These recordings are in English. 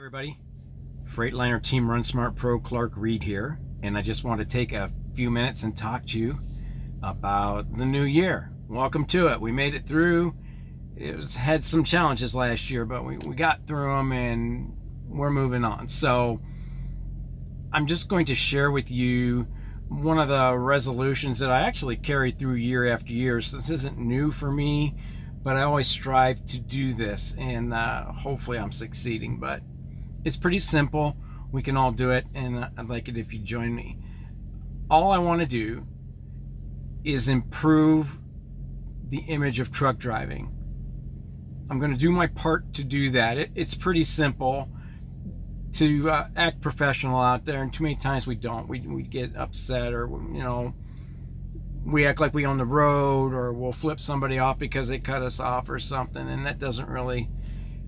everybody, Freightliner Team Run Smart Pro Clark Reed here, and I just want to take a few minutes and talk to you about the new year. Welcome to it. We made it through. It was had some challenges last year, but we, we got through them and we're moving on. So I'm just going to share with you one of the resolutions that I actually carry through year after year. So this isn't new for me, but I always strive to do this, and uh, hopefully I'm succeeding. But it's pretty simple. We can all do it, and I'd like it if you join me. All I want to do is improve the image of truck driving. I'm going to do my part to do that. It, it's pretty simple to uh, act professional out there, and too many times we don't. We, we get upset or, you know, we act like we own the road or we'll flip somebody off because they cut us off or something, and that doesn't really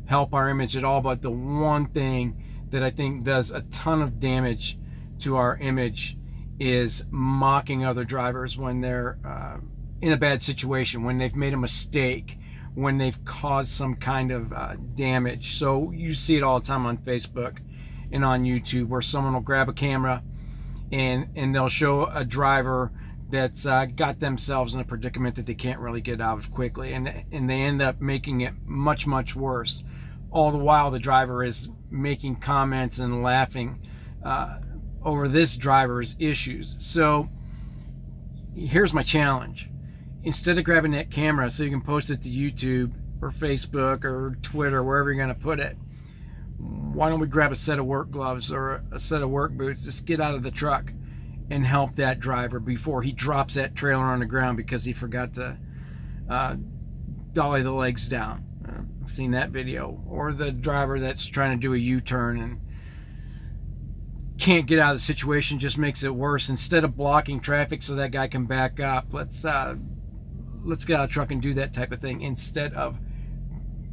help our image at all. But the one thing that I think does a ton of damage to our image is mocking other drivers when they're uh, in a bad situation, when they've made a mistake, when they've caused some kind of uh, damage. So you see it all the time on Facebook and on YouTube where someone will grab a camera and and they'll show a driver that's uh, got themselves in a predicament that they can't really get out of quickly and and they end up making it much much worse all the while the driver is making comments and laughing uh, over this driver's issues. So here's my challenge. Instead of grabbing that camera so you can post it to YouTube or Facebook or Twitter, wherever you're going to put it, why don't we grab a set of work gloves or a set of work boots, just get out of the truck and help that driver before he drops that trailer on the ground because he forgot to uh, dolly the legs down. I've seen that video. Or the driver that's trying to do a U-turn and can't get out of the situation, just makes it worse. Instead of blocking traffic so that guy can back up, let's uh, let's get out of truck and do that type of thing instead of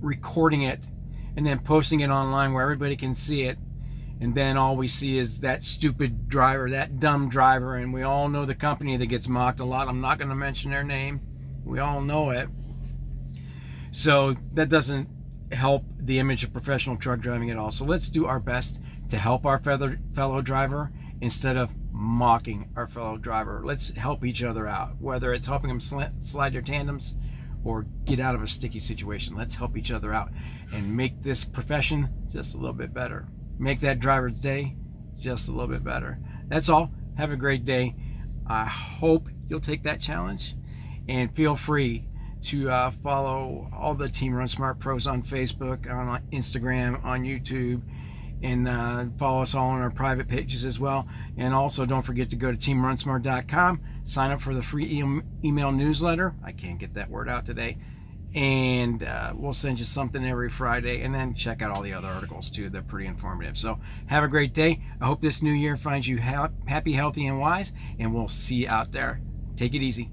recording it and then posting it online where everybody can see it and then all we see is that stupid driver, that dumb driver, and we all know the company that gets mocked a lot. I'm not going to mention their name. We all know it. So that doesn't help the image of professional truck driving at all. So let's do our best to help our fellow driver instead of mocking our fellow driver. Let's help each other out, whether it's helping them slide their tandems or get out of a sticky situation. Let's help each other out and make this profession just a little bit better. Make that driver's day just a little bit better. That's all. Have a great day. I hope you'll take that challenge and feel free to uh, follow all the Team Run Smart pros on Facebook, on Instagram, on YouTube, and uh, follow us all on our private pages as well. And also, don't forget to go to teamrunsmart.com, sign up for the free e email newsletter. I can't get that word out today. And uh, we'll send you something every Friday. And then check out all the other articles too. They're pretty informative. So, have a great day. I hope this new year finds you ha happy, healthy, and wise. And we'll see you out there. Take it easy.